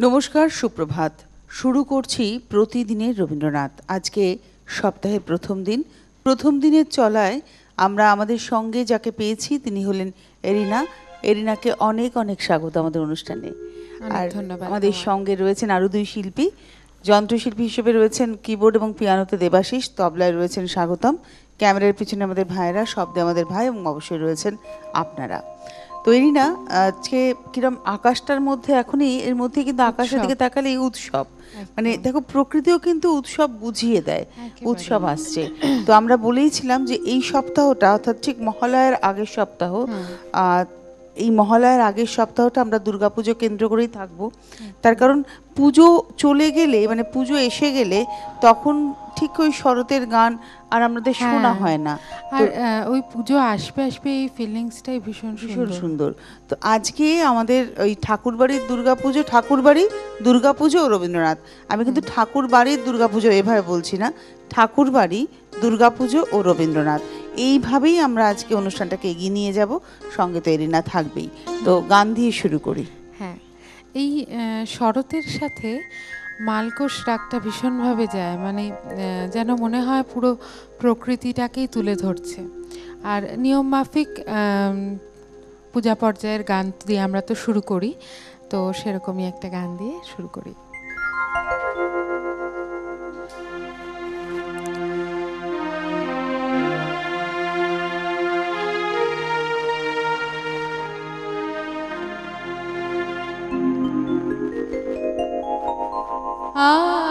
নমস্কার সুপ্রভাত। শুরু করছি প্রতিদিনের রবীন্দ্রনাথ। আজকে সপ্তাহের প্রথম দিন। প্রথম দিনের চলায় আমরা আমাদের সঙ্গে যাকে পেয়েছি তিনি হলেন এরিনা। এরিনাকে অনেক অনেক স্বাগত আমাদের অনুষ্ঠানে। আর ধন্যবাদ আমাদের সঙ্গে রয়েছেন আরও দুই শিল্পী। যন্ত্রশিল্পী হিসেবে রয়েছেন কিবোর্ড এবং পিয়ানোতে দেবাশিস। তবলায় রয়েছেন স্বাগতম। ক্যামেরার পিছনে আমাদের ভাইয়েরা শব্দে আমাদের ভাই এবং অবশ্যই রয়েছেন আপনারা। তো এরিনা আজকে কিরম আকাশটার মধ্যে এখনই এর মধ্যে কিন্তু আকাশের। দিকে তাকালে উৎসব। মানে দেখো প্রকৃতিও কিন্তু উৎসব বুঝিয়ে দেয় উৎসব আসছে। তো আমরা বলেইছিলাম যে এই সপ্তাহটা অর্থাৎ ঠিক মহালয়ার আগের সপ্তাহ আহ, এই মহালয়ার আগের সপ্তাহটা আমরা দুর্গাপুজো কেন্দ্র করেই থাকব। তার কারণ পুজো চলে গেলে মানে পুজো এসে গেলে তখন ঠিক ওই শরতের গান আর আমাদের শোনা হ্যাঁ। হয় না। আর ওই পুজো আসবে আসবে এই ফিলিংসটাই ভীষণ ভীষণ সুন্দর। তো আজকে আমাদের ওই ঠাকুর ঠাকুরবাড়ির দুর্গাপুজো ঠাকুরবাড়ি দুর্গাপুজো রবীন্দ্রনাথ। আমি কিন্তু ঠাকুর ঠাকুরবাড়ির দুর্গাপুজো এভাবে বলছি না। ঠাকুরবাড়ি, দুর্গাপুজো ও রবীন্দ্রনাথ। এইভাবেই আমরা আজকে অনুষ্ঠানটাকে এগিয়ে নিয়ে যাব। সঙ্গে তো এরিনা থাকবেই। তো গান দিয়ে শুরু করি। হ্যাঁ এই শরতের সাথে মালকোষ রাগটা ভীষণভাবে যায়। মানে যেন মনে হয় পুরো প্রকৃতিটাকেই তুলে ধরছে। আর নিয়ম মাফিক পূজা পর্যায়ের গান দিয়ে আমরা তো শুরু করি। তো সেরকমই একটা গান দিয়ে শুরু করি। Ah.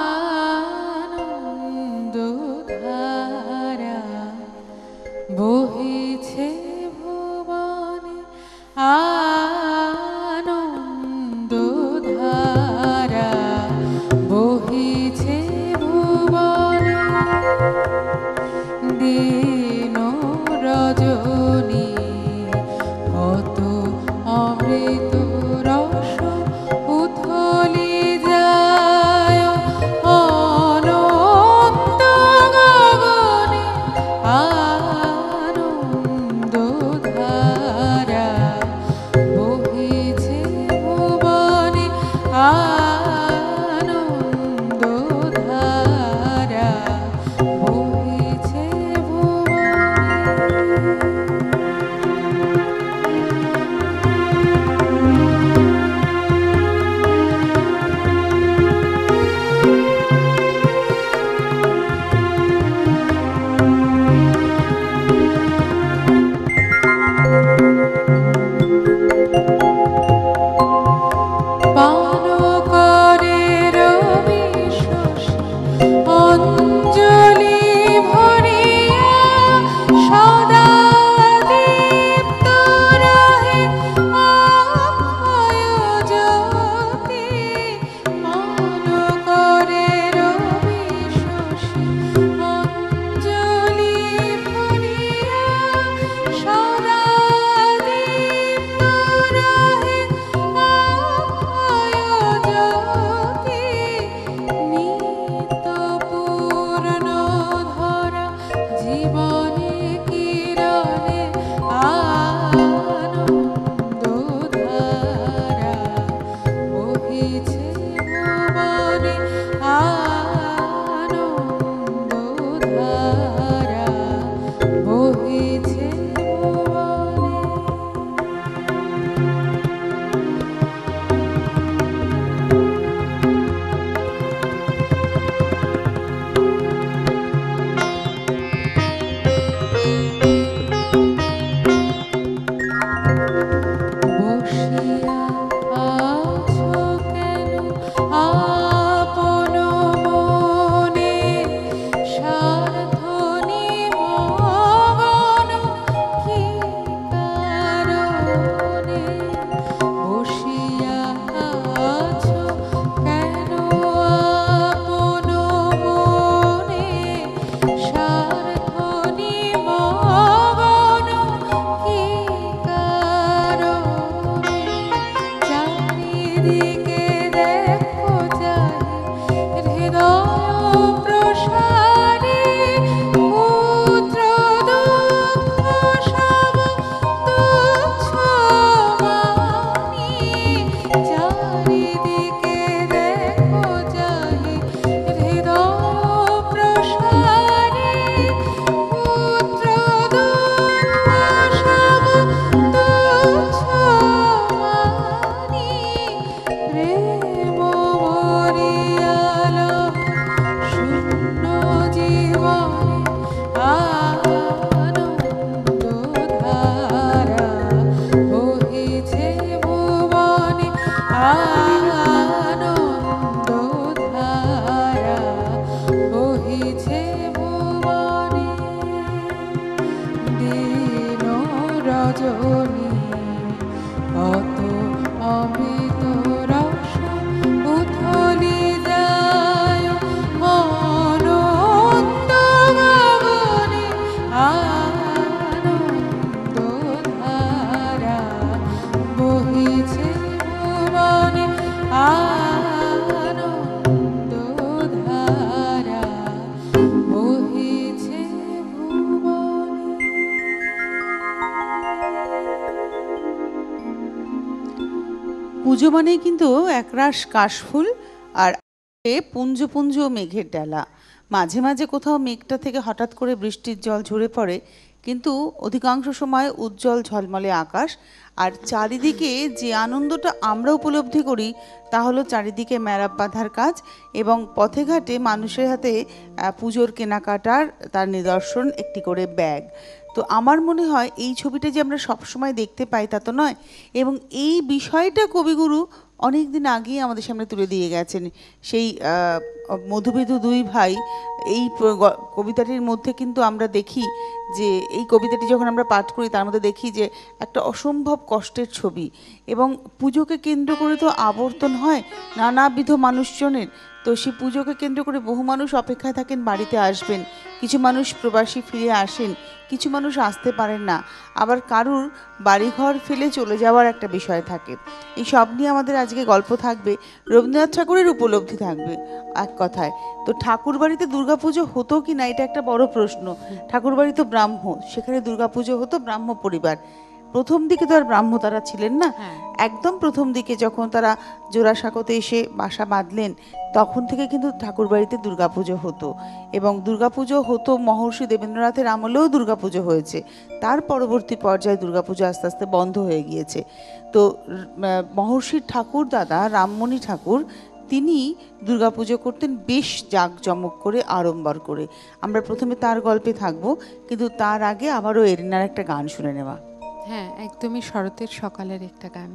মানেই কিন্তু একরাশ কাশফুল আর পুঞ্জ পুঞ্জ মেঘের ডালা। মাঝে মাঝে কোথাও মেঘটা থেকে হঠাৎ করে বৃষ্টির জল ঝরে পড়ে, কিন্তু অধিকাংশ সময় উজ্জ্বল ঝলমলে আকাশ। আর চারিদিকে যে আনন্দটা আমরা উপলব্ধি করি, তা হলো চারিদিকে ম্যারাপ বাঁধার কাজ এবং পথে ঘাটে মানুষের হাতে পুজোর কেনাকাটার, তার নিদর্শন একটি করে ব্যাগ। তো আমার মনে হয় এই ছবিটা যে আমরা সবসময় দেখতে পাই তা তো নয় এবং এই বিষয়টা কবিগুরু অনেক দিন আগেই আমাদের সামনে তুলে দিয়ে গেছেন। সেই আহ, মধুবেদু দুই ভাই এই কবিতাটির মধ্যে কিন্তু আমরা দেখি যে এই কবিতাটি যখন আমরা পাঠ করি তার মধ্যে দেখি যে একটা অসম্ভব কষ্টের ছবি এবং পুজোকে কেন্দ্র করে তো আবর্তন হয় নানাবিধ মানুষজনের। তো সেই পুজোকে কেন্দ্র করে বহু মানুষ অপেক্ষায় থাকেন বাড়িতে আসবেন কিছু মানুষ প্রবাসী ফিরে আসেন কিছু মানুষ আসতে পারেন না। আবার কারুর বাড়িঘর ফেলে চলে যাওয়ার একটা বিষয় থাকে। এই সব নিয়ে আমাদের আজকে গল্প থাকবে। রবীন্দ্রনাথ ঠাকুরের উপলব্ধি থাকবে এক কথায়। তো ঠাকুর বাড়িতে দুর্গাপুজো হতো কি না এটা একটা বড় প্রশ্ন। ঠাকুর বাড়ি তো ব্রাহ্ম, সেখানে দুর্গাপুজো হতো ব্রাহ্ম পরিবার। প্রথম দিকে তো আর ব্রাহ্ম তারা ছিলেন না। হ্যাঁ। একদম প্রথম দিকে যখন তারা জোড়াসাঁকোতে এসে বাসা বাঁধলেন তখন থেকে কিন্তু ঠাকুরবাড়িতে দুর্গাপুজো হতো এবং দুর্গাপুজো হতো মহর্ষি দেবেন্দ্রনাথের আমলেও দুর্গাপুজো হয়েছে। তার পরবর্তী পর্যায়ে দুর্গাপুজো আস্তে আস্তে বন্ধ হয়ে গিয়েছে। তো মহর্ষির ঠাকুর দাদা রামমণি ঠাকুর তিনি দুর্গাপুজো করতেন বেশ জাঁকজমক করে আড়ম্বর করে। আমরা প্রথমে তার গল্পে থাকব কিন্তু তার আগে আবারও এরিনার একটা গান শুনে নেওয়া। হ্যাঁ একদমই শরতের সকালের একটা গান।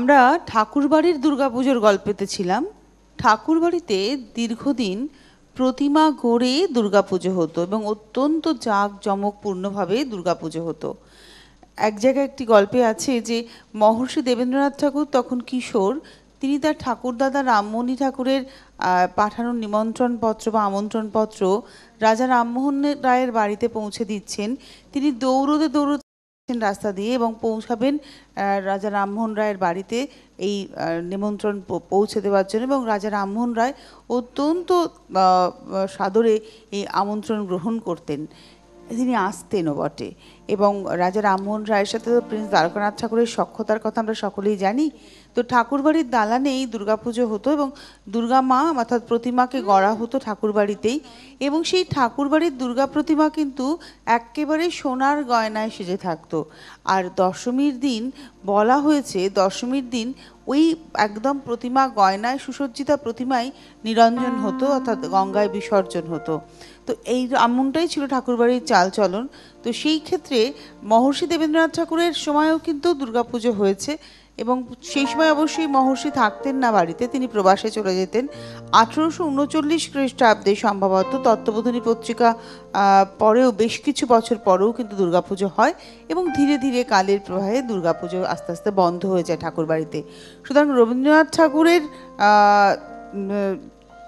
আমরা ঠাকুরবাড়ির দুর্গাপুজোর গল্পেতে ছিলাম ঠাকুরবাড়িতে দীর্ঘদিন প্রতিমা গড়ে দুর্গাপুজো হতো এবং অত্যন্ত জাঁকজমকপূর্ণভাবে দুর্গাপুজো হতো। এক জায়গায় একটি গল্পে আছে যে, মহর্ষি দেবেন্দ্রনাথ ঠাকুর তখন কিশোর, তিনি তার ঠাকুরদাদা রামমণি ঠাকুরের পাঠানো নিমন্ত্রণপত্র বা আমন্ত্রণপত্র রাজা রামমোহন রায়ের বাড়িতে পৌঁছে দিচ্ছেন। তিনি দৌড়তে দৌড়তে রাস্তা দিয়ে এবং পৌঁছাবেন রাজা রামমোহন রায়ের বাড়িতে এই নিমন্ত্রণ পৌঁছে দেওয়ার জন্য এবং রাজা রামমোহন রায় অত্যন্ত সাদরে এই আমন্ত্রণ গ্রহণ করতেন। তিনি আসতেনও বটে। এবং রাজা রামমোহন রায়ের সাথে তো প্রিন্স দ্বারকানাথ ঠাকুরের সক্ষতার কথা আমরা সকলেই জানি, তো ঠাকুরবাড়ির দালানেই দুর্গাপুজো হতো এবং দুর্গা মা অর্থাৎ প্রতিমাকে গড়া হতো ঠাকুরবাড়িতেই এবং সেই ঠাকুরবাড়ির দুর্গা প্রতিমা কিন্তু একেবারে সোনার গয়নায় সেজে থাকতো। আর দশমীর দিন বলা হয়েছে, দশমীর দিন ওই একদম প্রতিমা গয়নায় সুসজ্জিতা প্রতিমায় নিরঞ্জন হতো, অর্থাৎ গঙ্গায় বিসর্জন হতো। তো এই এমনটাই ছিল ঠাকুরবাড়ির চালচলন, তো সেই ক্ষেত্রে মহর্ষি দেবেন্দ্রনাথ ঠাকুরের সময়ও কিন্তু দুর্গাপুজো হয়েছে এবং সেই সময় অবশ্যই মহর্ষি থাকতেন না বাড়িতে, তিনি প্রবাসে চলে যেতেন। আঠেরোশো উনচল্লিশ খ্রিস্টাব্দে সম্ভবত তত্ত্ববোধিনী পত্রিকা পরেও বেশ কিছু বছর পরেও কিন্তু দুর্গাপুজো হয় এবং ধীরে ধীরে কালের প্রবাহে দুর্গাপুজো আস্তে আস্তে বন্ধ হয়ে যায় ঠাকুরবাড়িতে। সুতরাং রবীন্দ্রনাথ ঠাকুরের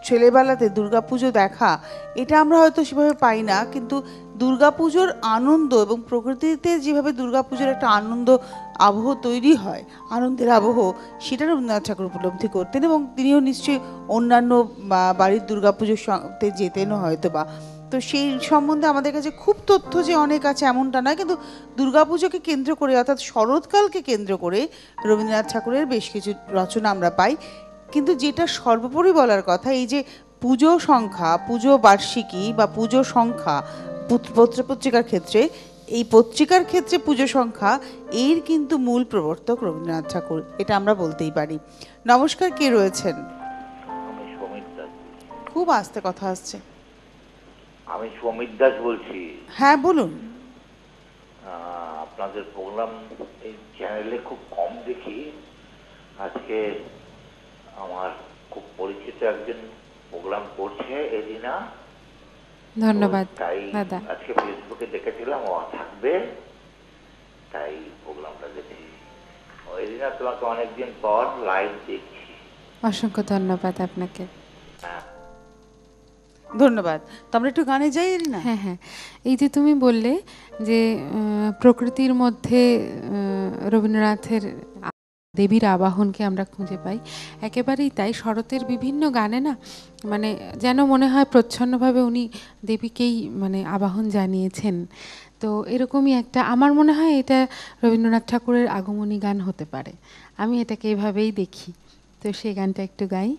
ছেলেবেলাতে দুর্গাপুজো দেখা, এটা আমরা হয়তো সেভাবে পাই না, কিন্তু দুর্গাপুজোর আনন্দ এবং প্রকৃতিতে যেভাবে দুর্গাপুজোর একটা আনন্দ আবহ তৈরি হয়, আনন্দের আবহ, সেটা রবীন্দ্রনাথ ঠাকুর উপলব্ধি করতেন এবং তিনিও নিশ্চয়ই অন্যান্য বাড়ির দুর্গাপুজোর সাথে যেতেনও হয়তো বা তো সেই সম্বন্ধে আমাদের কাছে খুব তথ্য যে অনেক আছে এমনটা নয়, কিন্তু দুর্গাপুজোকে কেন্দ্র করে অর্থাৎ শরৎকালকে কেন্দ্র করে রবীন্দ্রনাথ ঠাকুরের বেশ কিছু রচনা আমরা পাই। কিন্তু যেটা সর্বোপরি বলার কথা এই যে পুজো সংখ্যা পুজো বার্ষিকী বা পুজো সংখ্যা পুত- পত্রপত্রিকার ক্ষেত্রে এই পত্রিকার ক্ষেত্রে পুজো সংখ্যা এর কিন্তু মূল প্রবর্তক রবীন্দ্রনাথ ঠাকুর এটা আমরা বলতেই পারি। নমস্কার কে রয়েছেন? দাস খুব আস্তে কথা আসছে। আমি সমীর দাস বলছি। হ্যাঁ বলুন। আপনাদের প্রোগ্রাম এই চ্যানেলে খুব কম দেখি। আজকে একজন প্রোগ্রাম করছে এদিনা। ধন্যবাদ তাই আজকে ফেসবুকে দেখেছিলাম ও থাকবে। তাই প্রোগ্রামটা দেখি এদিনা তোমাকে অনেকদিন পর লাইভ দেখছি। অসংখ্য ধন্যবাদ আপনাকে। হ্যাঁ। ধন্যবাদ। তো আমরা একটু গানে যাই না হ্যাঁ হ্যাঁ। এই যে তুমি বললে যে আহ, প্রকৃতির মধ্যে আহ, রবীন্দ্রনাথের দেবীর আবাহনকে আমরা খুঁজে পাই। একেবারেই তাই। শরতের বিভিন্ন গানে না মানে যেন মনে হয় প্রচ্ছন্নভাবে উনি দেবীকেই মানে আবাহন জানিয়েছেন। তো এরকমই একটা, আমার মনে হয় এটা রবীন্দ্রনাথ ঠাকুরের আগমনী গান হতে পারে। আমি এটাকে এভাবেই দেখি। তো সেই গানটা একটু গাই।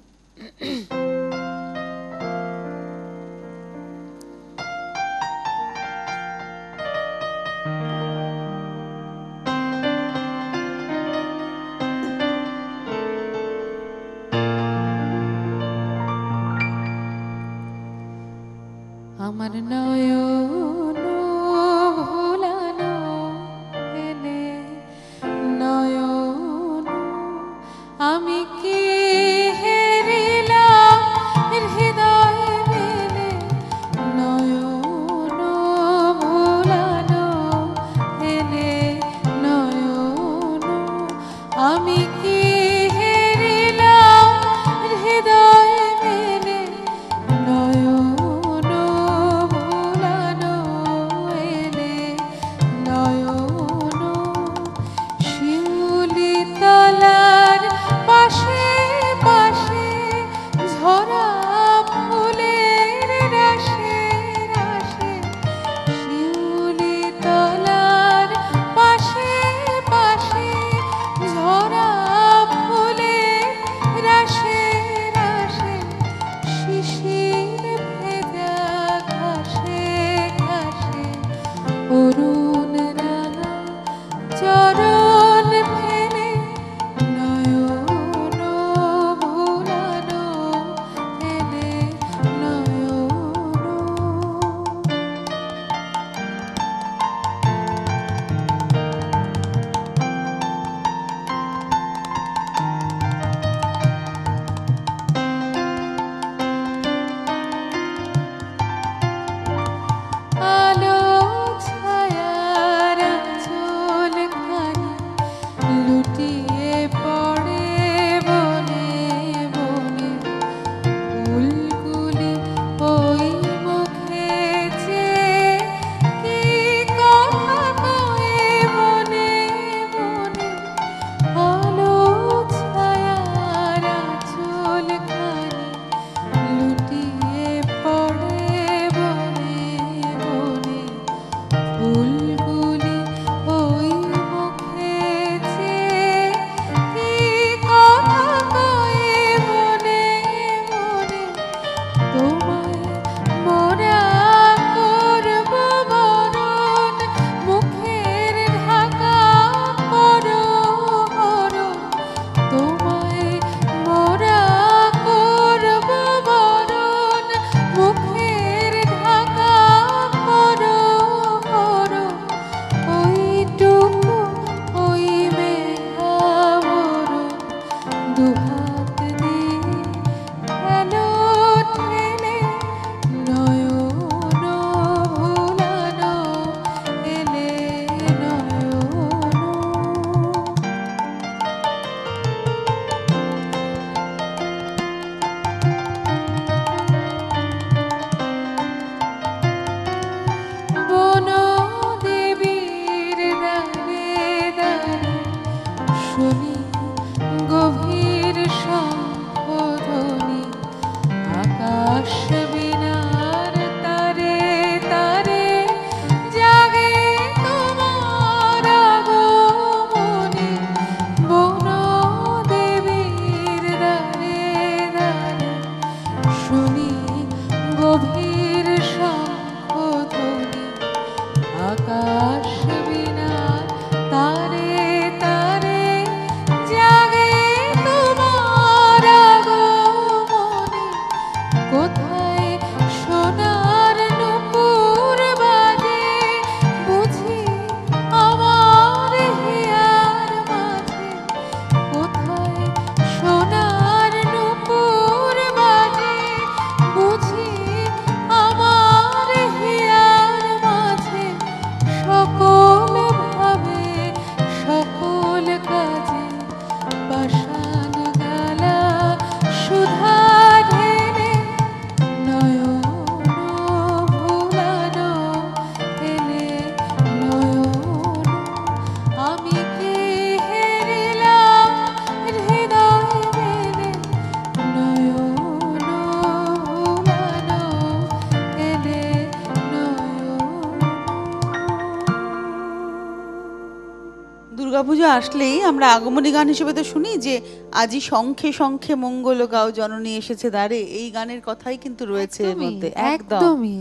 আসলেই আমরা আগমনী গান হিসেবে তো শুনি যে আজি শঙ্খে সংখে মঙ্গল গাও জননী এসেছে দাঁড়ে এই গানের কথাই কিন্তু রয়েছে এর মধ্যে একদম। একদমই।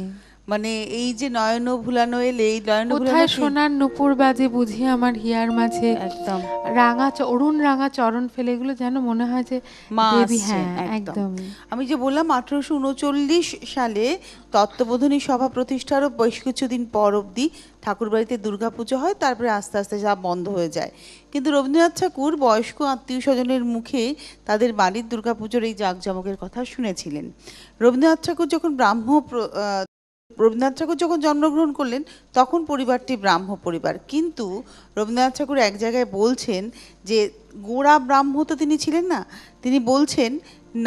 মানে এই যে নয়ন ভুলানো এলে এই নয়ন কোথায় ভুলানো সোনার নুপুর বাজে বুঝি আমার হিয়ার মাঝে? একদম। রাঙা অরুণ রাঙা চরণ ফেলে এগুলো যেন মনে হয় যে দেবী হ্যাঁ একদম। আমি যে বললাম আঠারোশো উনচল্লিশ সালে তত্ত্ববোধনী সভা প্রতিষ্ঠারও বেশ কিছুদিন পর অবধি ঠাকুরবাড়িতে দুর্গাপুজো হয় তারপরে আস্তে আস্তে যা বন্ধ হয়ে যায়। কিন্তু রবীন্দ্রনাথ ঠাকুর বয়স্ক আত্মীয় স্বজনের মুখে তাদের বাড়ির দুর্গাপুজোর এই জাঁকজমকের কথা শুনেছিলেন। রবীন্দ্রনাথ ঠাকুর যখন ব্রাহ্ম রবীন্দ্রনাথ ঠাকুর যখন জন্মগ্রহণ করলেন, তখন পরিবারটি ব্রাহ্ম পরিবার। কিন্তু রবীন্দ্রনাথ ঠাকুর এক জায়গায় বলছেন যে, গোড়া ব্রাহ্ম তো তিনি ছিলেন না, তিনি বলছেন,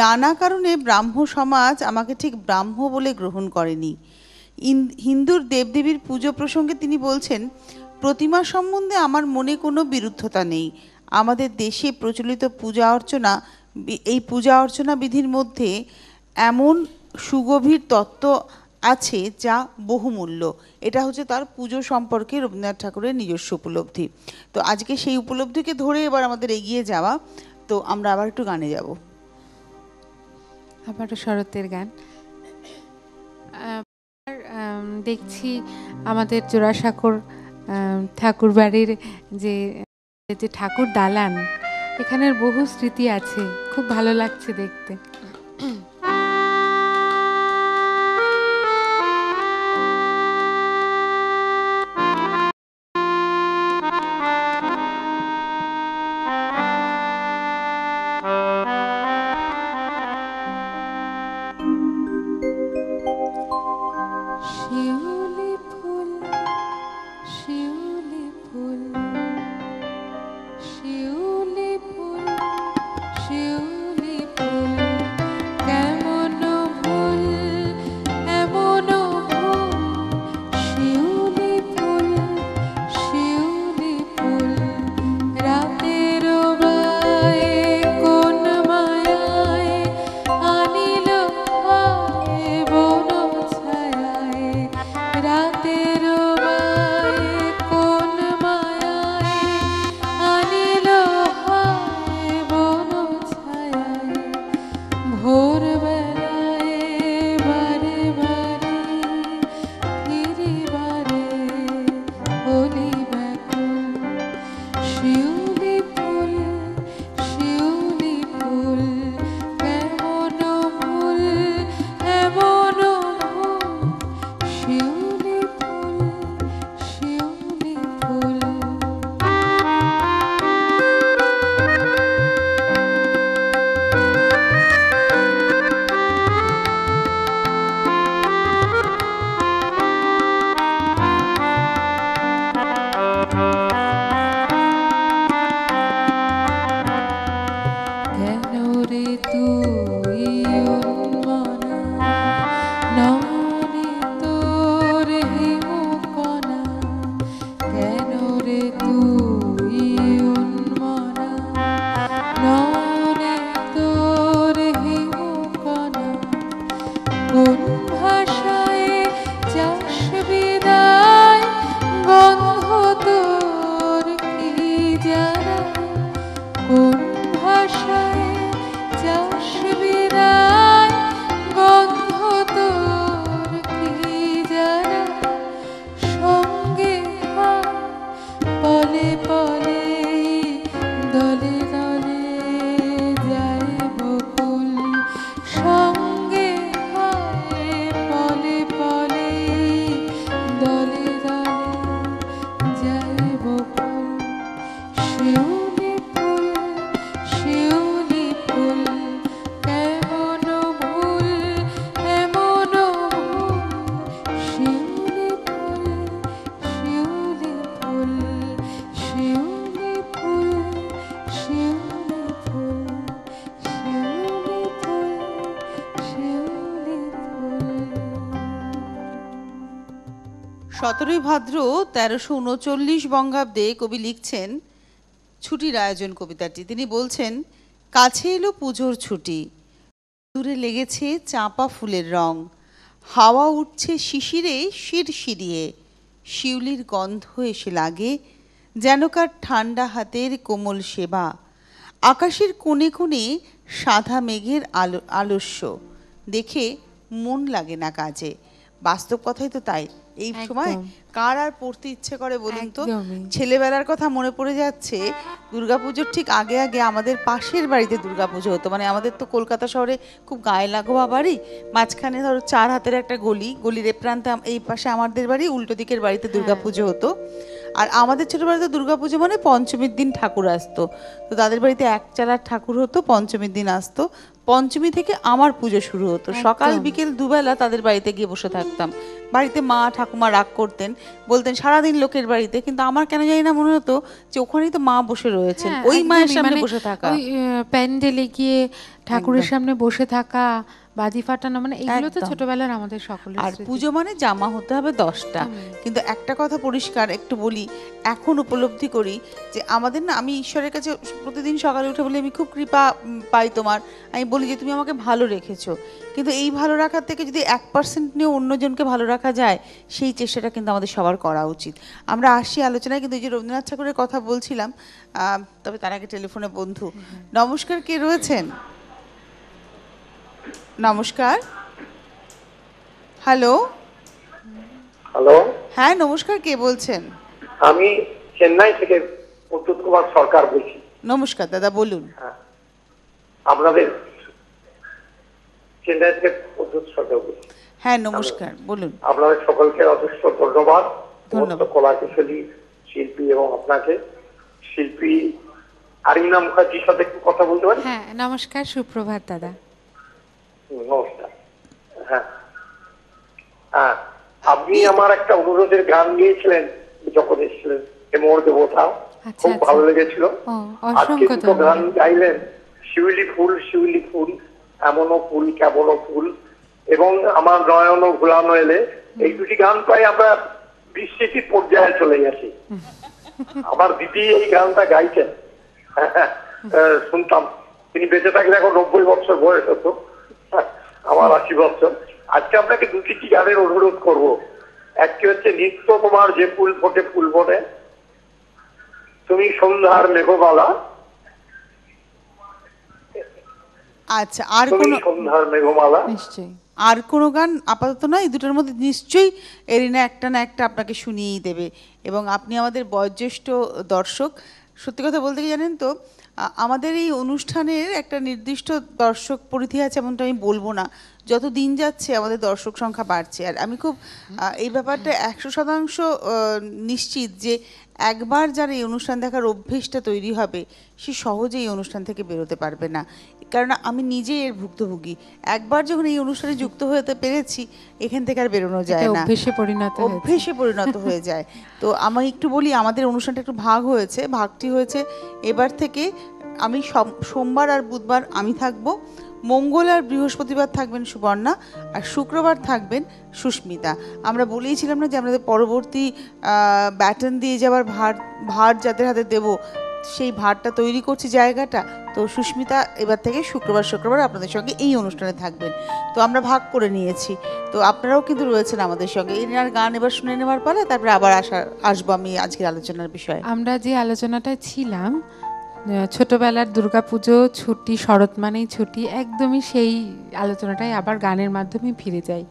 নানা কারণে ব্রাহ্ম সমাজ আমাকে ঠিক ব্রাহ্ম বলে গ্রহণ করেনি। হিন্দুর দেবদেবীর পুজো প্রসঙ্গে তিনি বলছেন, প্রতিমা সম্বন্ধে আমার মনে কোনো বিরুদ্ধতা নেই। আমাদের দেশে প্রচলিত পূজা অর্চনা এই পূজা অর্চনা বিধির মধ্যে এমন সুগভীর তত্ত্ব আছে যা বহুমূল্য। এটা হচ্ছে তার পুজো সম্পর্কে রবীন্দ্রনাথ ঠাকুরের নিজস্ব উপলব্ধি। তো আজকে সেই উপলব্ধিকে ধরে এবার আমাদের এগিয়ে যাওয়া, তো আমরা আবার একটু গানে যাব। আবারও শরতের গান। দেখছি আমাদের জোড়াসাঁকোর ঠাকুর বাড়ির যে যে ঠাকুর দালান, এখানের বহু স্মৃতি আছে। খুব ভালো লাগছে দেখতে। সতেরোই ভাদ্র তেরোশো উনচল্লিশ বঙ্গাব্দে কবি লিখছেন ছুটির আয়োজন কবিতাটি। তিনি বলছেন, কাছে এলো পুজোর ছুটি। দূরে লেগেছে চাঁপা ফুলের রং। হাওয়া উঠছে শিশিরে শিরশিরিয়ে শিউলির গন্ধ এসে লাগে যেন কার ঠান্ডা হাতের কোমল সেবা। আকাশের কোণে কোণে সাদা মেঘের আলো আলস্য দেখে মন লাগে না কাজে। বাস্তব কথাই তো তাই। এই সময় কার আর পড়তে ইচ্ছে করে বলুন তো? ছেলেবেলার কথা মনে পড়ে যাচ্ছে দুর্গাপুজোর ঠিক আগে আগে আমাদের পাশের বাড়িতে দুর্গাপুজো হতো। মানে আমাদের তো কলকাতা শহরে খুব গায়ে লাগোয়া বাড়ি মাঝখানে ধরো চার হাতের একটা গলি গলির এ প্রান্তে এই পাশে আমাদের বাড়ি উল্টো দিকের বাড়িতে দুর্গাপুজো হতো। আর আমাদের ছোটবেলাতে দুর্গাপুজো মানে পঞ্চমীর দিন ঠাকুর আসতো। তো তাদের বাড়িতে এক চালার ঠাকুর হতো পঞ্চমীর দিন আসতো। পঞ্চমী থেকে আমার পুজো শুরু হতো। সকাল বিকেল দুবেলা তাদের বাড়িতে গিয়ে বসে থাকতাম। বাড়িতে মা ঠাকুমা রাগ করতেন বলতেন সারাদিন লোকের বাড়িতে। কিন্তু আমার কেন জানি না মনে হতো যে ওখানেই তো মা বসে রয়েছেন। হ্যাঁ, ওই মায়ের সামনে মানে বসে থাকা। প্যান্ডেলে গিয়ে ঠাকুরের সামনে বসে থাকা বাজি ফাটানো মানে এগুলো তো ছোটবেলার আমাদের সকলের আর পুজো মানে জামা হতে হবে দশটা। কিন্তু একটা কথা পরিষ্কার একটু বলি এখন উপলব্ধি করি যে আমাদের না আমি ঈশ্বরের কাছে প্রতিদিন সকালে উঠে বলি আমি খুব কৃপা পাই তোমার। আমি বলি যে তুমি আমাকে ভালো রেখেছো। কিন্তু এই ভালো রাখার থেকে যদি এক পার্সেন্ট নিয়ে অন্যজনকে ভালো রাখা যায় সেই চেষ্টাটা কিন্তু আমাদের সবার করা উচিত। আমরা আসি আলোচনায় কিন্তু এই যে রবীন্দ্রনাথ ঠাকুরের কথা বলছিলাম তবে তার আগে টেলিফোনে বন্ধু। নমস্কার কে রয়েছেন? নমস্কার। হ্যালো হ্যালো হ্যাঁ নমস্কার কে বলছেন? আমি চেন্নাই থেকে প্রদ্যুৎ কুমার সরকার বলছি। নমস্কার দাদা বলুন। আপনাদের চেন্নাই থেকে প্রদ্যুৎ সরকার বলছি। হ্যাঁ নমস্কার বলুন। আপনাদের সকলকে ধন্যবাদ। ধন্যবাদ। সমস্ত কলাকুশলী শিল্পী এবং আপনাকে। শিল্পী আরিনা মুখার্জির সাথে একটু কথা বলতে পারি? হ্যাঁ নমস্কার সুপ্রভাত দাদা। নমস্কার। হ্যাঁ। হ্যাঁ আপনি আমার একটা অনুরোধের গান গিয়েছিলেন যখন এসেছিলেন হেমর দেবতা। আচ্ছা, খুব আচ্ছা। ভালো লেগেছিল। আজকে গান গাইলেন শিউলি ফুল শিউলি ফুল এমনও ফুল কেমনও ফুল। এবং আমার নয়ন ও ভুলানো এলে এই দুটি গান প্রায় আমরা বিস্মৃতির পর্যায়ে চলে গেছি। আমার দিদি এই গানটা গাইছেন আহ, শুনতাম। তিনি বেঁচে থাকলে এখন নব্বই বছর বয়স হতো। আমার আশি আজকে আপনাকে দুটি গানের অনুরোধ করব। একটি হচ্ছে নিত্য তোমার যে ফুল ফোটে ফুল ফোটে তুমি সন্ধ্যার মেঘমালা। আচ্ছা আর কোনো সন্ধ্যার মেঘমালা। নিশ্চয়ই। আর কোনো গান আপাতত নয় এই দুটোর মধ্যে নিশ্চয়ই এরিনা একটা না একটা আপনাকে শুনিয়েই দেবে। এবং আপনি আমাদের বয়োজ্যেষ্ঠ দর্শক। সত্যি কথা বলতে কি জানেন তো আমাদের এই অনুষ্ঠানের একটা নির্দিষ্ট দর্শক পরিধি আছে, এমনটা আমি বলব না। যত দিন যাচ্ছে, আমাদের দর্শক সংখ্যা বাড়ছে। আর আমি খুব এই ব্যাপারটা একশো শতাংশ নিশ্চিত যে একবার যারা এই অনুষ্ঠান দেখার অভ্যেসটা তৈরি হবে, সে সহজে এই অনুষ্ঠান থেকে বেরোতে পারবে না। কারণ আমি নিজে এর ভুক্তভোগী। একবার যখন এই অনুষ্ঠানে যুক্ত হতে পেরেছি এখান থেকে আর বেরোনো যায় না। অভ্যেসে পরিণত অভ্যেসে পরিণত হয়ে যায়। তো আমি একটু বলি আমাদের অনুষ্ঠানটা একটু ভাগ হয়েছে ভাগটি হয়েছে এবার থেকে আমি সম- সোমবার আর বুধবার আমি থাকব মঙ্গল আর বৃহস্পতিবার থাকবেন সুবর্ণা আর শুক্রবার থাকবেন সুস্মিতা। আমরা বলেইছিলাম না যে আমাদের পরবর্তী ব্যাটন দিয়ে যাওয়ার ভার ভার যাদের হাতে দেব সেই ভারটা তৈরি করছি জায়গাটা, তো সুস্মিতা এবার থেকে শুক্রবার শুক্রবার আপনাদের সঙ্গে এই অনুষ্ঠানে থাকবেন। তো আমরা ভাগ করে নিয়েছি। তো আপনারাও কিন্তু রয়েছেন আমাদের সঙ্গে। এনার গান এবার শুনে নেওয়ার পরে তারপরে আবার আসা, আসব আমি আজকের আলোচনার বিষয়ে। আমরা যে আলোচনাটায় ছিলাম ছোটবেলার দুর্গাপুজো, ছুটি, শরৎ মানেই ছুটি, একদমই সেই আলোচনাটাই আবার গানের মাধ্যমে ফিরে যাই।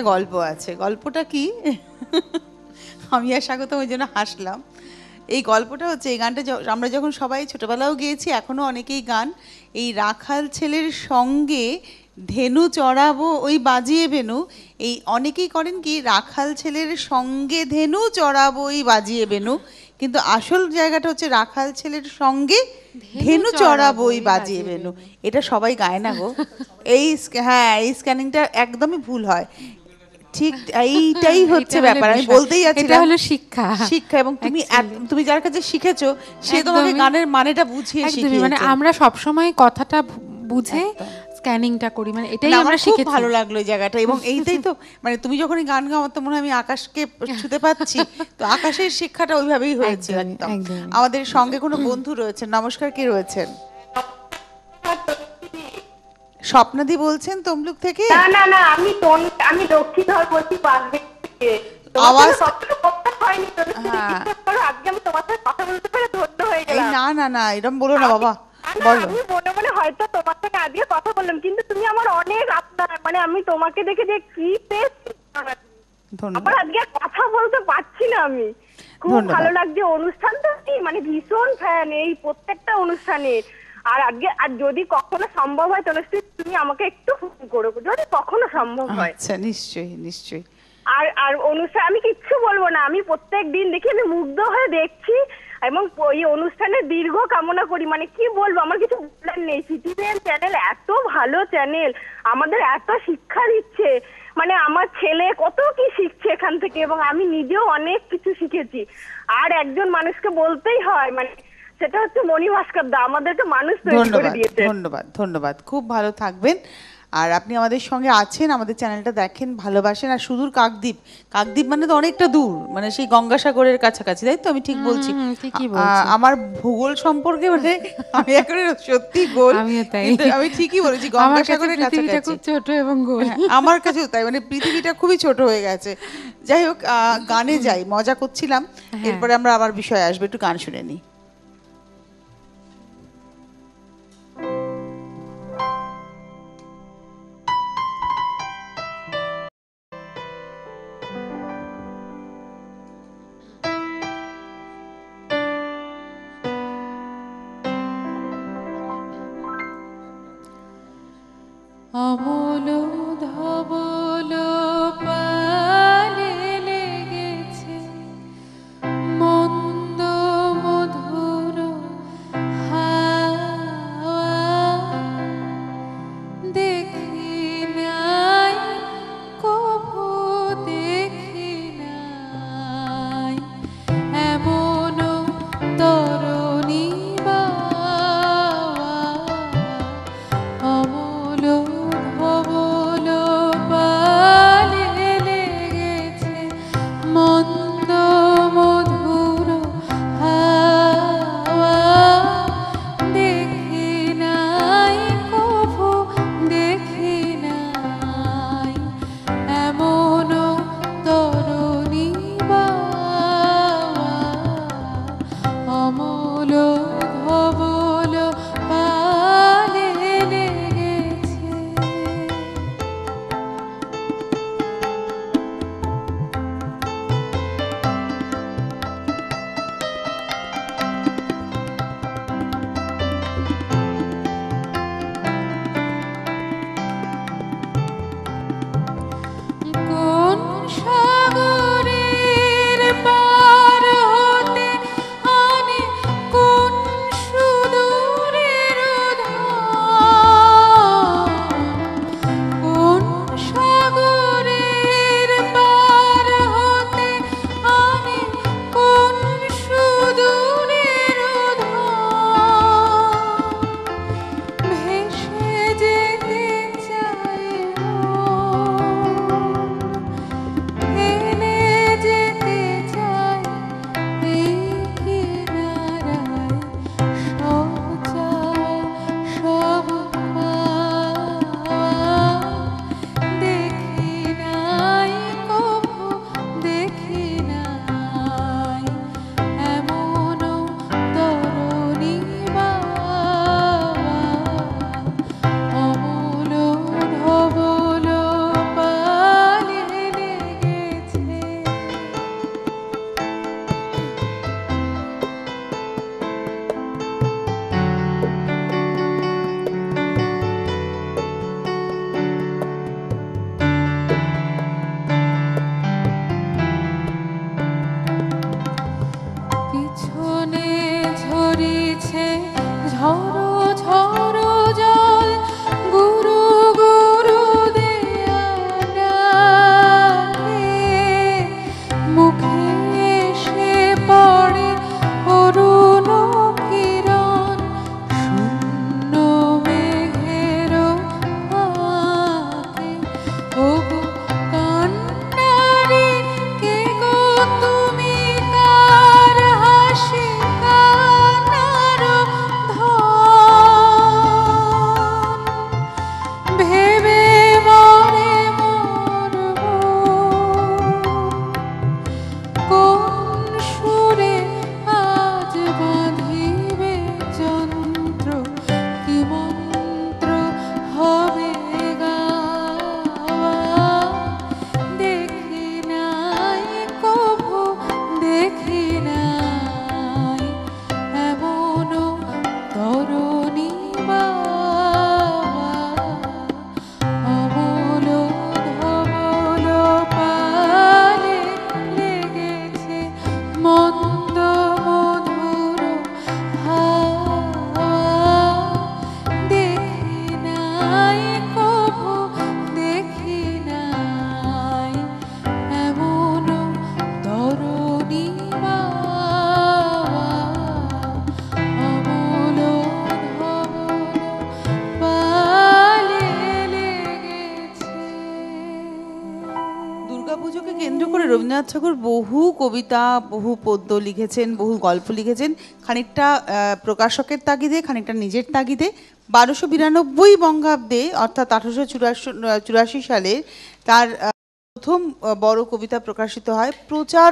একটা গল্প আছে। গল্পটা কি? আমি আর স্বাগত ওই জন্য হাসলাম। এই গল্পটা হচ্ছে এই গানটা আমরা যখন সবাই ছোটবেলাও গেয়েছি এখনও অনেকেই গান এই রাখাল ছেলের সঙ্গে ধেনু চড়াবো ওই বাজিয়ে বেনু এই অনেকেই করেন কি রাখাল ছেলের সঙ্গে ধেনু চড়াবো ওই বাজিয়ে বেনু কিন্তু আসল জায়গাটা হচ্ছে রাখাল ছেলের সঙ্গে ধেনু চড়াবো ওই বাজিয়ে বেনু এটা সবাই গায় না গো। এই হ্যাঁ এই স্ক্যানিংটা একদমই ভুল হয়। ঠিক এইটাই হচ্ছে ব্যাপার। আমি। বলতেই এটা হলো শিক্ষা। শিক্ষা এবং তুমি তুমি যার কাছে শিখেছো সে তোমাকে গানের মানেটা বুঝিয়ে একদমই। মানে আমরা সব সময় কথাটা বুঝে স্ক্যানিংটা করি। মানে এটাই আমরা শিখেছি। ভালো লাগল এই জায়গাটা এবং এইটাই তো মানে তুমি যখন গান গাও আমার তো মনে হয় আমি আকাশকে ছুতে পাচ্ছি। তো আকাশের শিক্ষাটা ওইভাবেই হয়েছে। আমাদের সঙ্গে কোনো বন্ধু রয়েছে নমস্কার কে রয়েছেন? স্বপ্নাদি বলছেন তমলুক থেকে? না না না আমি আমি লক্ষ্মীধর বলছি বাসবেগ থেকে। আওয়াজ- হ্যাঁ। আমি হয়ে না না না এরকম বলো না বাবা। বলো। মনে মনে হয়তো তোমার সাথে আজকে কথা বললাম কিন্তু তুমি আমার অনেক আপনার মানে আমি তোমাকে দেখে যে কি পেয়েছি আমার আজকে কথা বলতে পারছি না আমি। খুব ভালো লাগছে অনুষ্ঠানটা মানে ভীষণ ফ্যান এই প্রত্যেকটা অনুষ্ঠানে। আর আজকে আর যদি কখনো সম্ভব হয় তাহলে তুমি আমাকে একটু ফোন করো। যদি কখনো সম্ভব হয়। আচ্ছা নিশ্চয়ই নিশ্চয়ই। আর আর অনুষ্ঠান আমি কিচ্ছু বলব না। আমি প্রত্যেক দিন দেখি আমি মুগ্ধ হয়ে দেখছি এবং এই অনুষ্ঠানের দীর্ঘ কামনা করি। মানে কি বলব আমার কিছু বলার নেই। সিটিজেন চ্যানেল এত ভালো চ্যানেল আমাদের এত শিক্ষা দিচ্ছে। মানে আমার ছেলে কত কি শিখছে এখান থেকে এবং আমি নিজেও অনেক কিছু শিখেছি। আর একজন মানুষকে বলতেই হয় মানে সেটা হচ্ছে মণি ভাস্কর দা আমাদেরকে মানুষ তৈরি করে ধন্যবাদ দিয়েছে। ধন্যবাদ ধন্যবাদ। খুব ভালো থাকবেন। আর আপনি আমাদের সঙ্গে আছেন আমাদের চ্যানেলটা দেখেন ভালোবাসেন। আর সুদূর কাকদ্বীপ কাকদ্বীপ মানে তো অনেকটা দূর মানে সেই গঙ্গাসাগরের কাছাকাছি তাই তো? আমি ঠিক বলছি। হুম, ঠিকই আ- বলছেন। আমার ভূগোল সম্পর্কে মানে আমি এখন সত্যি গোল আমিও তাই। কিন্তু আমি ঠিকই বলেছি আমার কাছে গঙ্গাসাগরের পৃথিবীটা কাছাকাছি। খুব ছোট এবং গোল। হ্যাঁ, আমার কাছেও তাই মানে পৃথিবীটা খুবই ছোট হয়ে গেছে। যাই হোক আহ, গানে যাই মজা করছিলাম। হ্যাঁ। এরপরে আমরা আবার বিষয়ে আসব একটু গান শুনে নিই। Oh. রবীন্দ্রনাথ ঠাকুর বহু কবিতা, বহু পদ্য লিখেছেন, বহু গল্প লিখেছেন। খানিকটা প্রকাশকের তাগিদে, খানিকটা নিজের তাগিদে। বারোশো বিরানব্বই বঙ্গাব্দে, অর্থাৎ আঠারোশো চুরাশি সালে তার প্রথম বড় কবিতা প্রকাশিত হয় প্রচার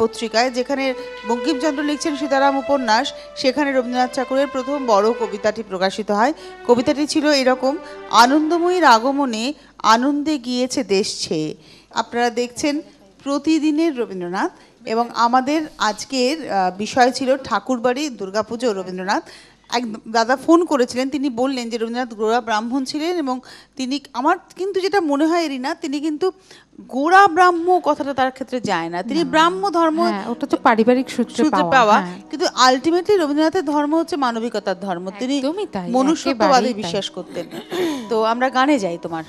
পত্রিকায়, যেখানে বঙ্কিমচন্দ্র লিখছেন সীতারাম উপন্যাস। সেখানে রবীন্দ্রনাথ ঠাকুরের প্রথম বড় কবিতাটি প্রকাশিত হয়। কবিতাটি ছিল এরকম, আনন্দময়ীর আগমনে আনন্দে গিয়েছে দেশ ছেয়ে। আপনারা দেখছেন প্রতিদিনের রবীন্দ্রনাথ এবং আমাদের আজকের বিষয় ছিল ঠাকুরবাড়ি দুর্গাপুজো রবীন্দ্রনাথ। এক দাদা ফোন করেছিলেন তিনি বললেন যে রবীন্দ্রনাথ গোড়া ব্রাহ্মণ ছিলেন এবং তিনি আমার কিন্তু যেটা মনে হয় এরিনা তিনি কিন্তু গোড়া ব্রাহ্ম কথাটা তার ক্ষেত্রে যায় না। তিনি ব্রাহ্ম ধর্ম হ্যাঁ ওটা তো পারিবারিক সূত্রে পাওয়া হ্যাঁ। কিন্তু আলটিমেটলি রবীন্দ্রনাথের ধর্ম হচ্ছে মানবিকতার ধর্ম। তিনি তাই। বিশ্বাস করতেন। তো আমরা গানে যাই তোমরা।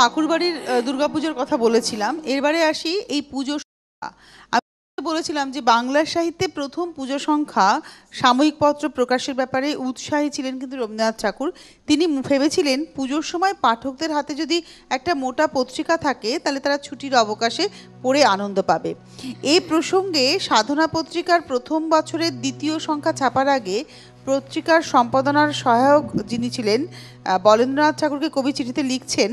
ঠাকুরবাড়ির দুর্গাপুজোর কথা বলেছিলাম। এরবারে আসি এই পুজো। আমি বলেছিলাম যে বাংলা সাহিত্যে প্রথম পুজো সংখ্যা সাময়িক পত্র প্রকাশের ব্যাপারে উৎসাহী ছিলেন কিন্তু রবীন্দ্রনাথ ঠাকুর। তিনি ভেবেছিলেন পুজোর সময় পাঠকদের হাতে যদি একটা মোটা পত্রিকা থাকে, তাহলে তারা ছুটির অবকাশে পড়ে আনন্দ পাবে। এই প্রসঙ্গে সাধনা পত্রিকার প্রথম বছরের দ্বিতীয় সংখ্যা ছাপার আগে পত্রিকার সম্পাদনার সহায়ক যিনি ছিলেন বলেন্দ্রনাথ ঠাকুরকে কবি চিঠিতে লিখছেন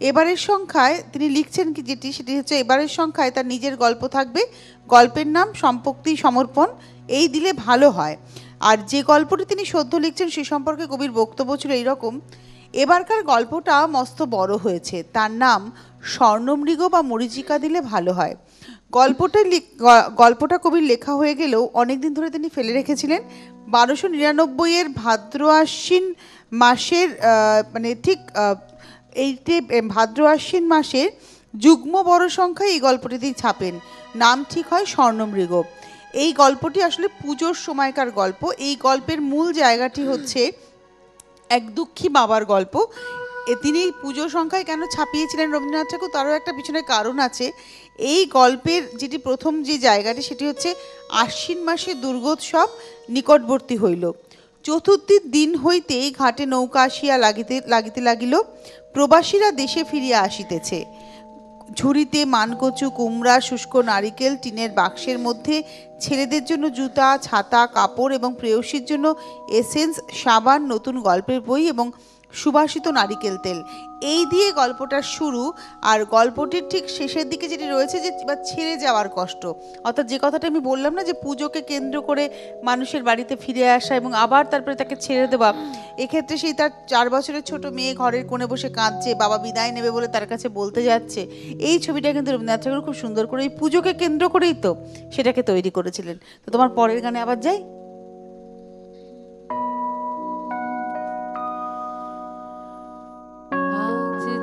এবারের সংখ্যায় তিনি লিখছেন কি যেটি, সেটি হচ্ছে এবারের সংখ্যায় তার নিজের গল্প থাকবে, গল্পের নাম সম্পত্তি সমর্পণ, এই দিলে ভালো হয়। আর যে গল্পটি তিনি সদ্য লিখছেন সে সম্পর্কে কবির বক্তব্য ছিল এইরকম, এবারকার গল্পটা মস্ত বড় হয়েছে, তার নাম স্বর্ণমৃগ বা মরিচিকা দিলে ভালো হয়। গল্পটা গল্পটা কবির লেখা হয়ে গেলেও অনেকদিন ধরে তিনি ফেলে রেখেছিলেন। বারোশো নিরানব্বইয়ের ভাদ্র আশ্বিন মাসের মানে ঠিক এইটে ভাদ্র আশ্বিন মাসের যুগ্ম বড় সংখ্যায় এই গল্পটি তিনি ছাপেন। নাম ঠিক হয় স্বর্ণমৃগ। এই গল্পটি আসলে পুজোর সময়কার গল্প। এই গল্পের মূল জায়গাটি হচ্ছে এক দুঃখী বাবার গল্প। তিনি পুজো সংখ্যায় কেন ছাপিয়েছিলেন রবীন্দ্রনাথ ঠাকুর? তারও একটা পিছনে কারণ আছে। এই গল্পের যেটি প্রথম যে জায়গাটি, সেটি হচ্ছে আশ্বিন মাসে দুর্গোৎসব নিকটবর্তী হইল। চতুর্থীর দিন হইতেই ঘাটে নৌকা আসিয়া লাগিতে লাগিতে লাগিল, প্রবাসীরা দেশে ফিরিয়া আসিতেছে। ঝুড়িতে মানকচু, কুমড়া, শুষ্ক নারিকেল, টিনের বাক্সের মধ্যে ছেলেদের জন্য জুতা, ছাতা, কাপড় এবং প্রেয়সীর জন্য এসেন্স, সাবান, নতুন গল্পের বই এবং সুবাসিত নারিকেল তেল। এই দিয়ে গল্পটার শুরু, আর গল্পটির ঠিক শেষের দিকে যেটি রয়েছে যে, বা ছেড়ে যাওয়ার কষ্ট। অর্থাৎ যে কথাটা আমি বললাম না যে, পুজোকে কেন্দ্র করে মানুষের বাড়িতে ফিরে আসা এবং আবার তারপরে তাকে ছেড়ে দেওয়া, এক্ষেত্রে সেই তার চার বছরের ছোট মেয়ে ঘরের কোণে বসে কাঁদছে, বাবা বিদায় নেবে বলে তার কাছে বলতে যাচ্ছে। এই ছবিটা কিন্তু রবীন্দ্রনাথ ঠাকুর খুব সুন্দর করে, এই পুজোকে কেন্দ্র করেই তো সেটাকে তৈরি করেছিলেন। তো তোমার পরের গানে আবার যাই?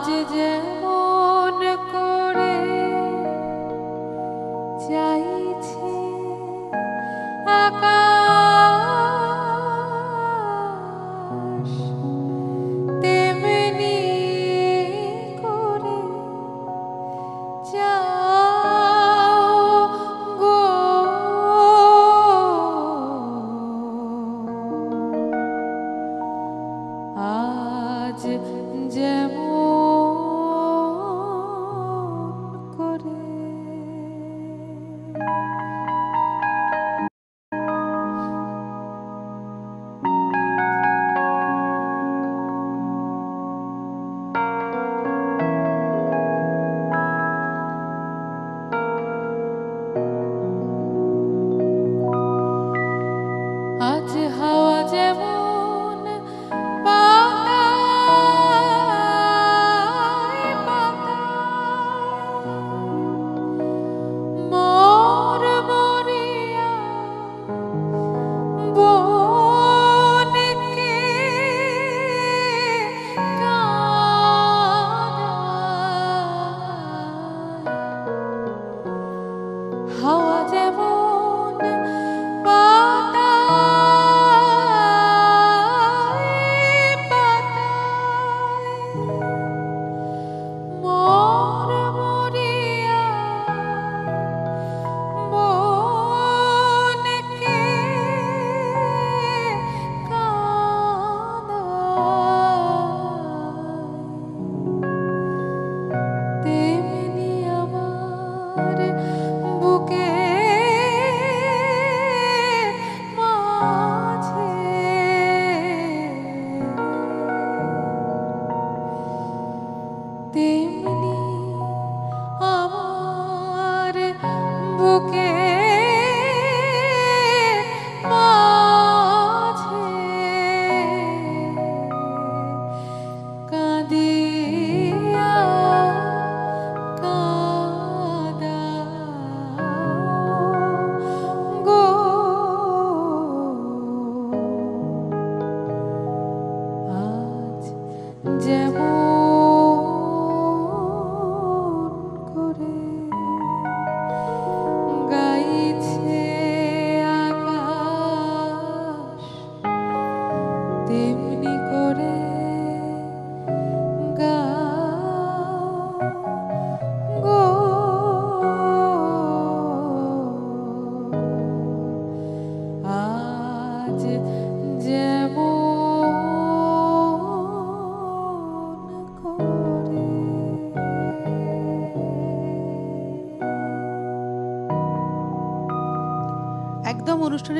আজ যেমন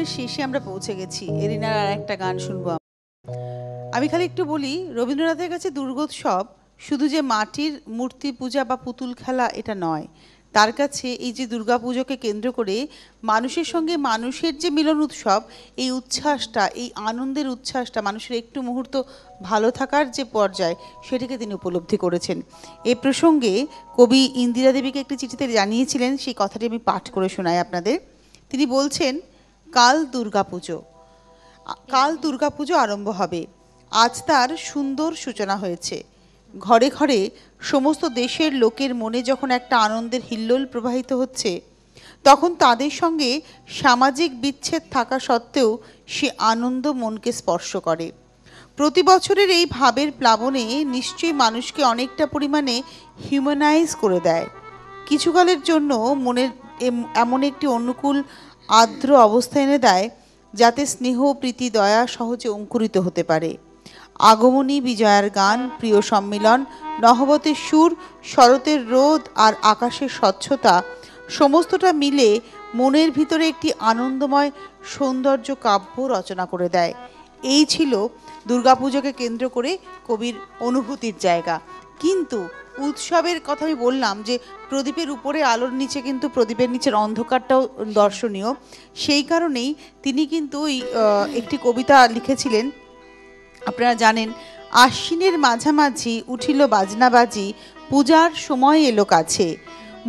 অনুষ্ঠানের শেষে আমরা পৌঁছে গেছি। এরিনার আর একটা গান শুনব আমি খালি একটু বলি, রবীন্দ্রনাথের কাছে দুর্গোৎসব শুধু যে মাটির মূর্তি পূজা বা পুতুল খেলা এটা নয়। তার কাছে এই যে দুর্গাপুজোকে কেন্দ্র করে মানুষের সঙ্গে মানুষের যে মিলন উৎসব, এই উচ্ছ্বাসটা, এই আনন্দের উচ্ছ্বাসটা, মানুষের একটু মুহূর্ত ভালো থাকার যে পর্যায়, সেটিকে তিনি উপলব্ধি করেছেন। এ প্রসঙ্গে কবি ইন্দিরা দেবীকে একটি চিঠিতে জানিয়েছিলেন, সেই কথাটি আমি পাঠ করে শোনাই আপনাদের। তিনি বলছেন কাল দুর্গাপুজো কাল দুর্গাপুজো আরম্ভ হবে। আজ তার সুন্দর সূচনা হয়েছে। ঘরে ঘরে সমস্ত দেশের লোকের মনে যখন একটা আনন্দের হিল্লোল প্রবাহিত হচ্ছে, তখন তাদের সঙ্গে সামাজিক বিচ্ছেদ থাকা সত্ত্বেও সে আনন্দ মনকে স্পর্শ করে। প্রতি বছরের এই ভাবের প্লাবনে নিশ্চয়ই মানুষকে অনেকটা পরিমাণে হিউম্যানাইজ করে দেয়। কিছুকালের জন্য মনের এমন একটি অনুকূল আর্দ্র অবস্থা এনে দেয়, যাতে স্নেহ প্রীতি দয়া সহজে অঙ্কুরিত হতে পারে। আগমনী বিজয়ার গান, প্রিয় সম্মিলন, নহবতের সুর, শরতের রোদ আর আকাশের স্বচ্ছতা, সমস্তটা মিলে মনের ভিতরে একটি আনন্দময় সৌন্দর্য কাব্য রচনা করে দেয়। এই ছিল দুর্গাপুজোকে কেন্দ্র করে কবির অনুভূতির জায়গা। কিন্তু উৎসবের কথা আমি বললাম যে প্রদীপের উপরে আলোর নিচে কিন্তু প্রদীপের নিচের অন্ধকারটাও দর্শনীয়। সেই কারণেই তিনি কিন্তু ওই একটি কবিতা লিখেছিলেন। আপনারা জানেন, আশ্বিনের মাঝামাঝি উঠিল বাজনাবাজি পূজার সময় এলো কাছে।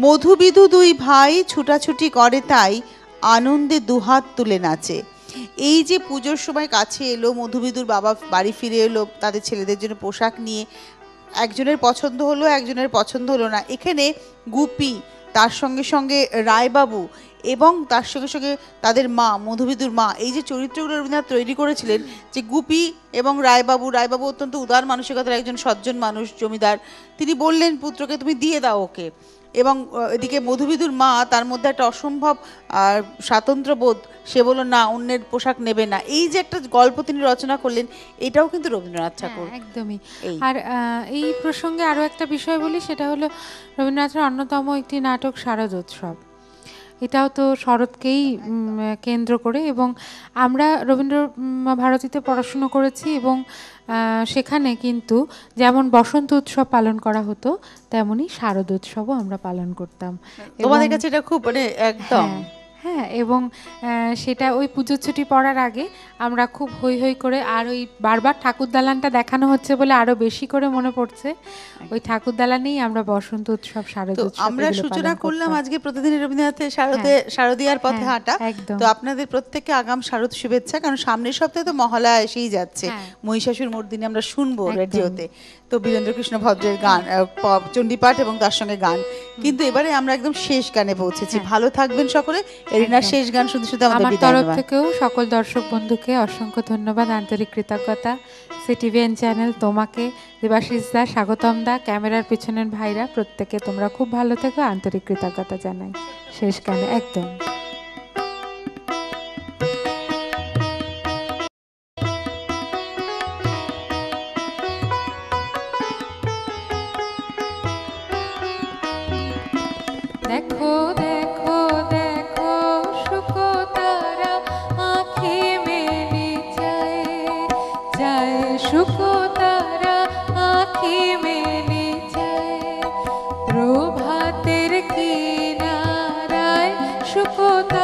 মধুবিধু দুই ভাই ছুটাছুটি করে তাই আনন্দে দুহাত তুলে নাচে। এই যে পুজোর সময় কাছে এলো, মধুবিধুর বাবা বাড়ি ফিরে এলো, তাদের ছেলেদের জন্য পোশাক নিয়ে একজনের পছন্দ হলো একজনের পছন্দ হলো না। এখানে গুপি তার সঙ্গে সঙ্গে রায়বাবু এবং তার সঙ্গে সঙ্গে তাদের মা মধুবিদুর মা এই যে চরিত্রগুলো রবীন্দ্রনাথ তৈরি করেছিলেন যে গুপি এবং রায়বাবু রায়বাবু অত্যন্ত উদার মানসিকতার একজন সজ্জন মানুষ জমিদার তিনি বললেন পুত্রকে তুমি দিয়ে দাও ওকে। এবং এদিকে মধুবিদুর মা তার মধ্যে একটা অসম্ভব আর স্বাতন্ত্র্য বোধ সে বলল না অন্যের পোশাক নেবে না। এই যে একটা গল্প তিনি রচনা করলেন এটাও কিন্তু রবীন্দ্রনাথ ঠাকুর। হ্যাঁ, একদমই আর এই প্রসঙ্গে আরও একটা বিষয় বলি সেটা হলো রবীন্দ্রনাথের অন্যতম একটি নাটক শারদোৎসব এটাও তো শরৎকেই কেন্দ্র করে এবং আমরা রবীন্দ্র ভারতীতে পড়াশুনো করেছি এবং আহ, সেখানে কিন্তু যেমন বসন্ত উৎসব পালন করা হতো তেমনি শারদ উৎসবও আমরা পালন করতাম। তোমাদের কাছে এটা খুব মানে একদম হ্যাঁ, হ্যাঁ এবং সেটা ওই পুজোর ছুটি পড়ার আগে আমরা খুব হই হই করে আর ওই বারবার ঠাকুর দালানটা দেখানো হচ্ছে বলে আরও বেশি করে মনে পড়ছে। ওই ঠাকুর দালানেই আমরা বসন্ত উৎসব শারদ আমরা সূচনা করলাম আজকে প্রতিদিন রবীন্দ্রনাথের শারদে শারদিয়ার পথে হ্যাঁ, হাঁটা। একদম। তো আপনাদের প্রত্যেককে আগাম শারদ শুভেচ্ছা কারণ সামনের সপ্তাহে তো মহালয়া এসেই যাচ্ছে। হ্যাঁ। মহিষাসুর মর্দিনী আমরা শুনব রেডিওতে। তো বীরেন্দ্র কৃষ্ণ ভদ্রের গান চণ্ডীপাঠ এবং তার সঙ্গে গান। কিন্তু এবারে আমরা একদম শেষ গানে পৌঁছেছি। হ্যাঁ। ভালো থাকবেন সকলে। এরিনার শেষ গান শুধু শুধু আমাদের তরফ থেকেও সকল দর্শক বন্ধুকে অসংখ্য ধন্যবাদ আন্তরিক কৃতজ্ঞতা। সিটিভিএন চ্যানেল তোমাকে দেবাশিস দা স্বাগতম দা ক্যামেরার পিছনের ভাইরা প্রত্যেকে তোমরা খুব ভালো থেকো আন্তরিক কৃতজ্ঞতা জানাই। শেষ গানে একদম। শুকতা